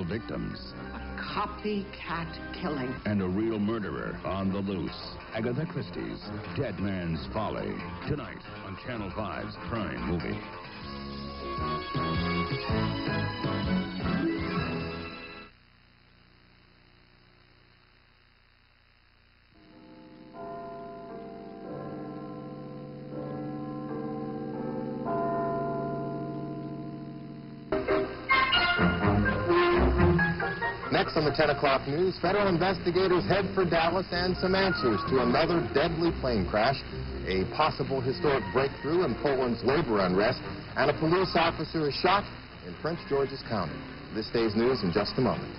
victims A Copycat killing. and a real murderer on the loose. Agatha Christie's Dead Man's Folly. Tonight on Channel 5's Prime Movie. Next on the 10 o'clock news, federal investigators head for Dallas and some answers to another deadly plane crash, a possible historic breakthrough in Poland's labor unrest, and a police officer is shot in Prince George's County. This day's news in just a moment.